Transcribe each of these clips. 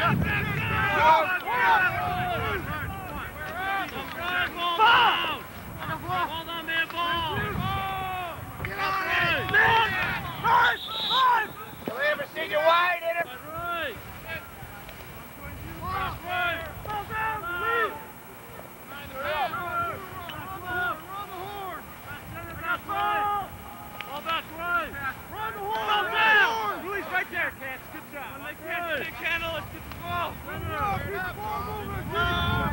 Have you ever seen your wife? Moving! The catalyst, get the ball! Bring it up! Bring it up!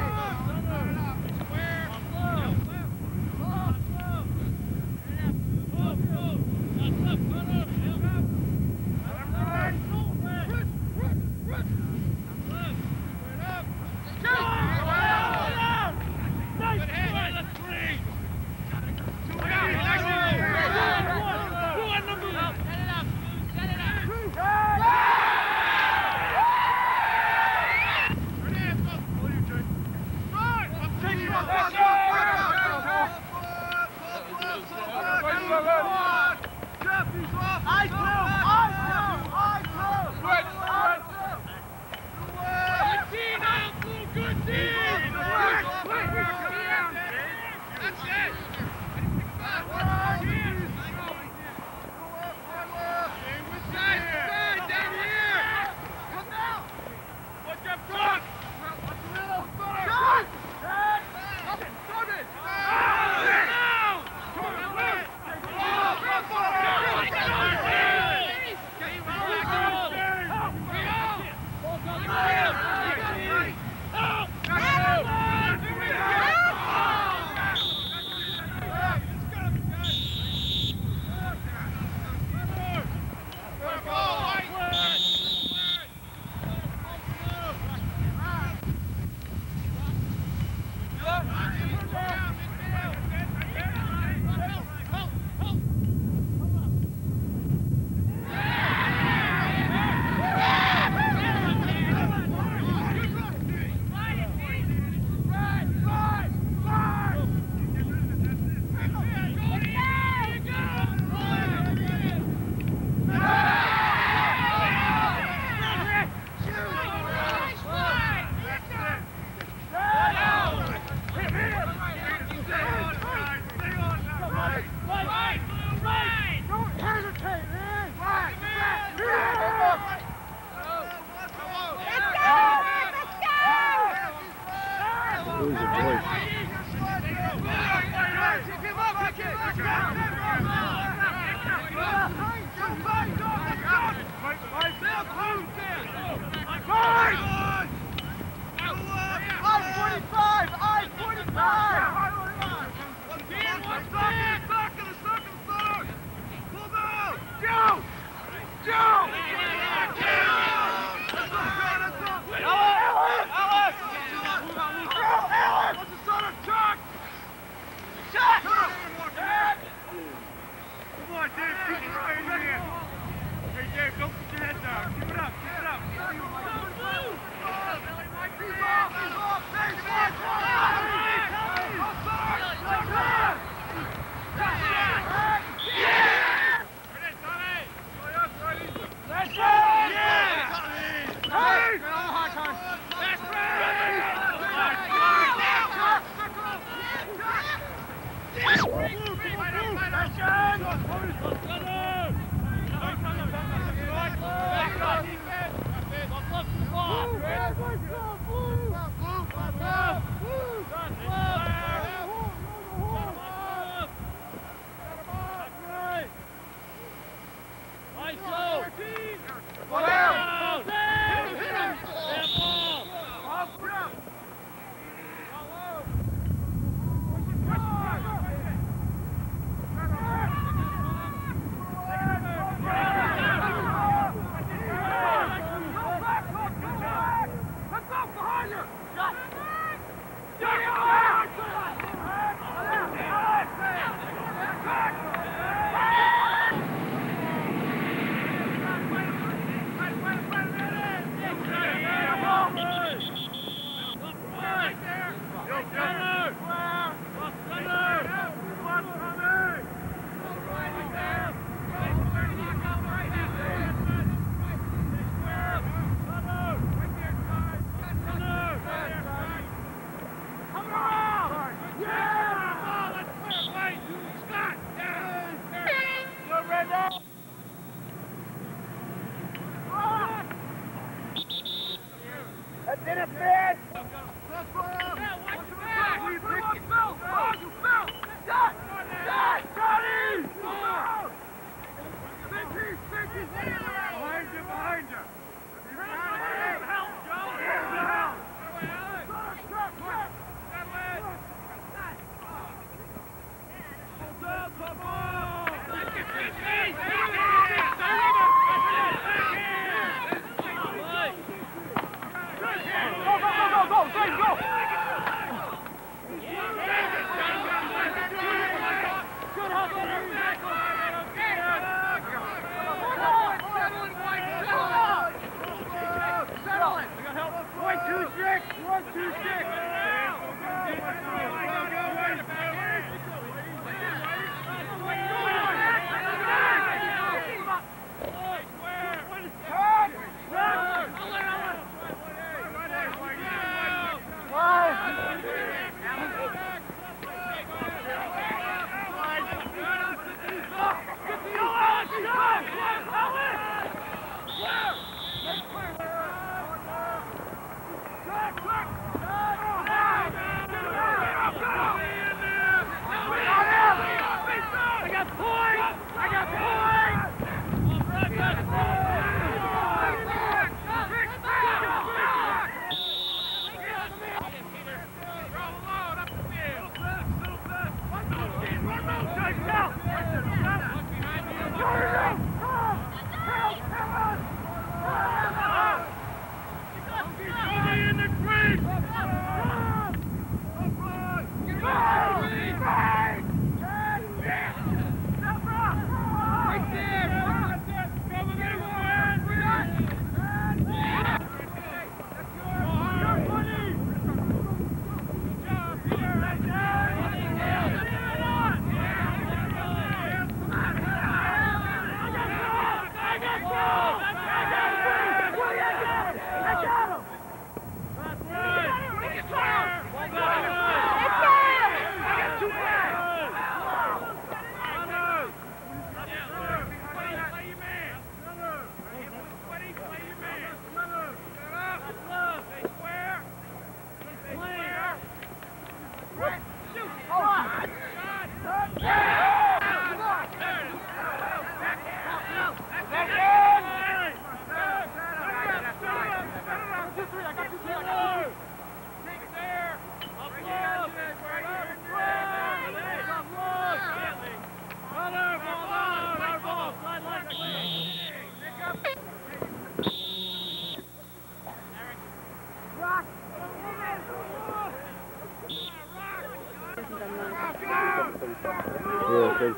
Come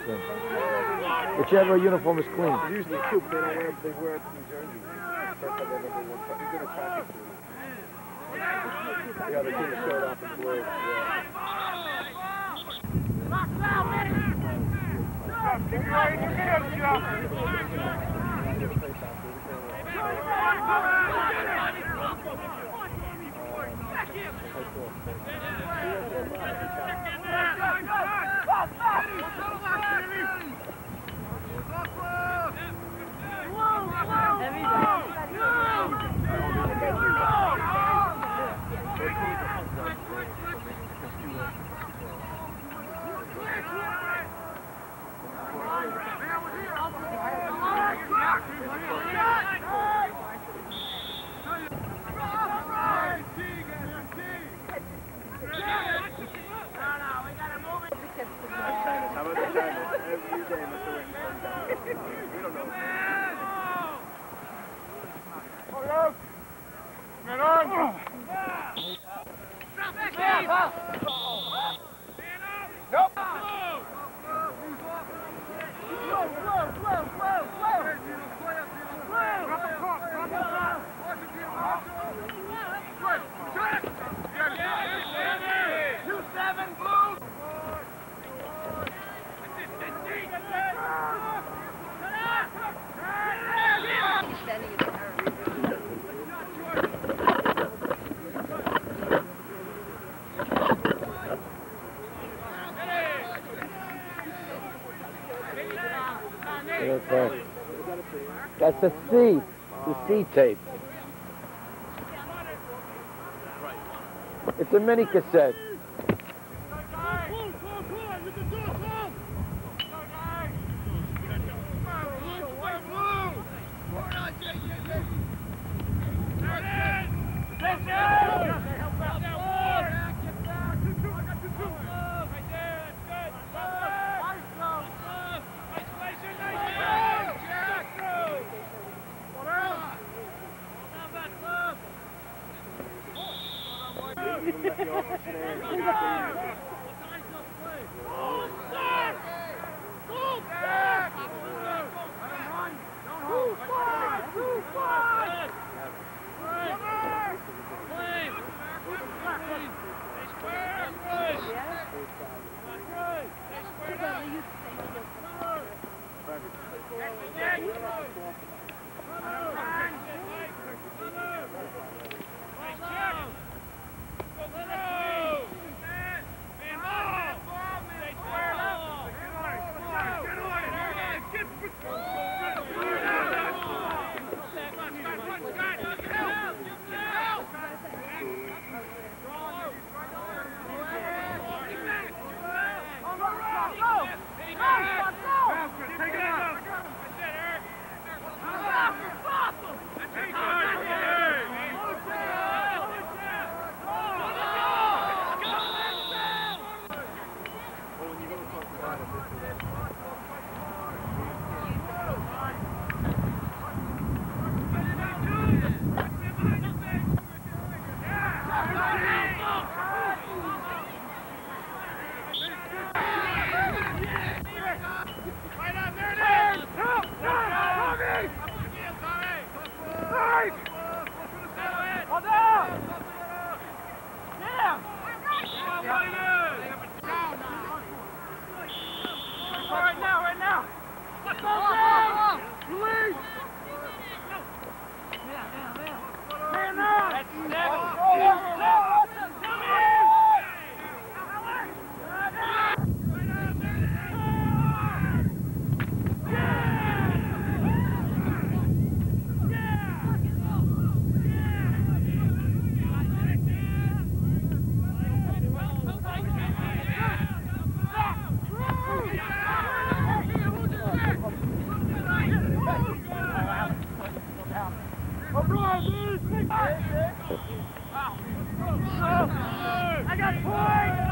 face in. Whichever uniform is clean. Usually two, but they don't wear, they wear New Jersey. First time they've ever worn, he's gonna track it through. The other team showed up in blue. Yeah. Keep your eye on your kids, Jeff. How Tape. It's a mini cassette. Wait!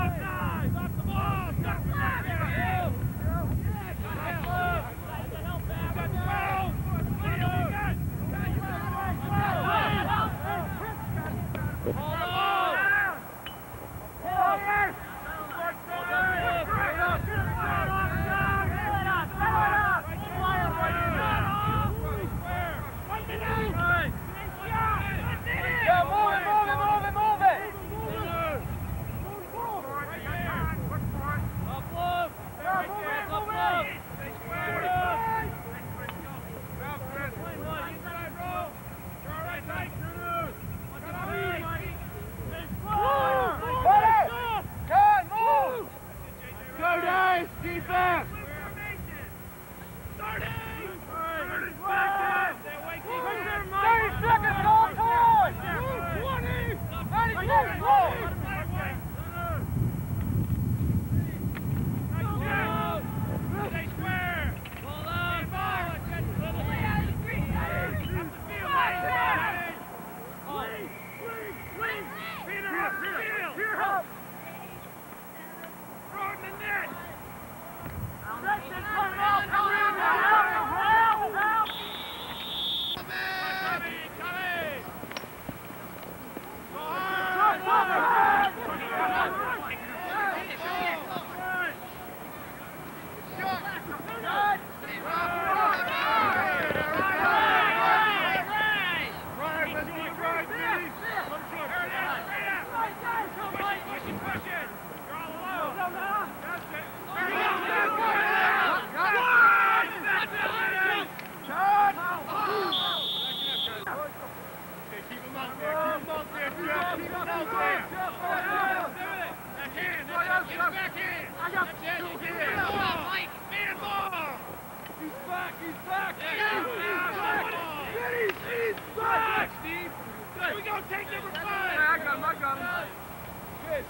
keep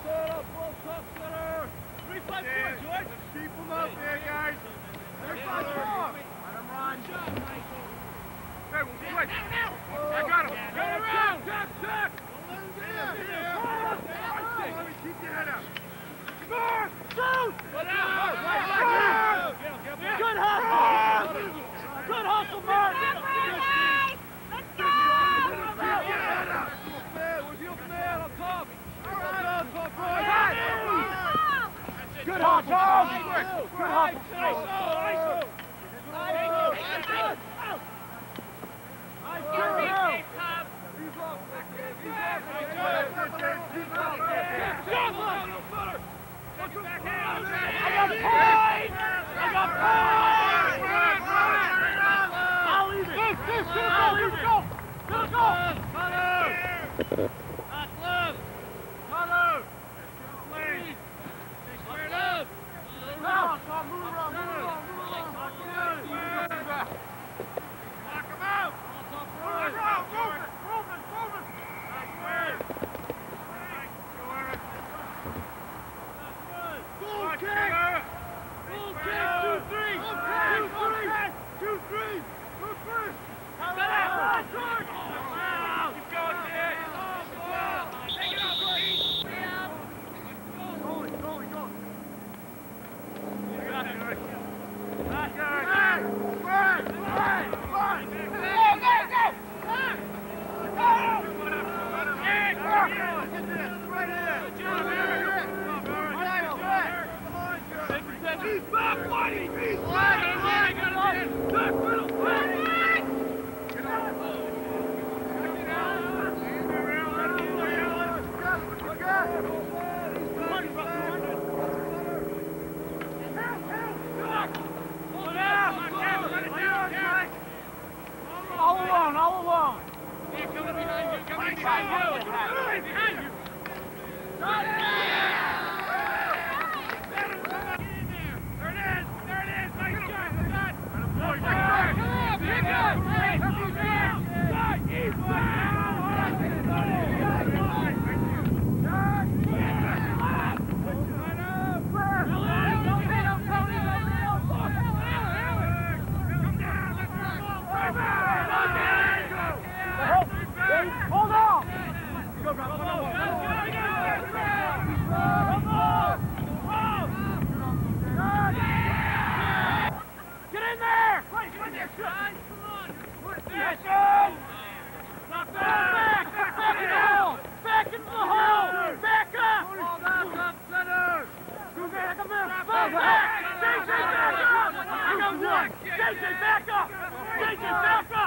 them Good hustle, man! Let's go! Detroit! Jason, back up! Jason, back up!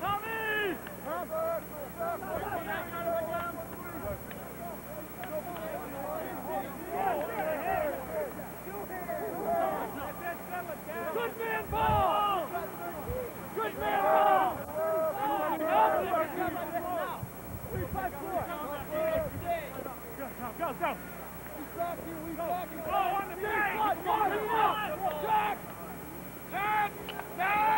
Tommy! Tommy! go, go. He's back here, he's go. back here. Go on the Jack! Jack! Jack!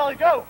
Go go!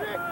对。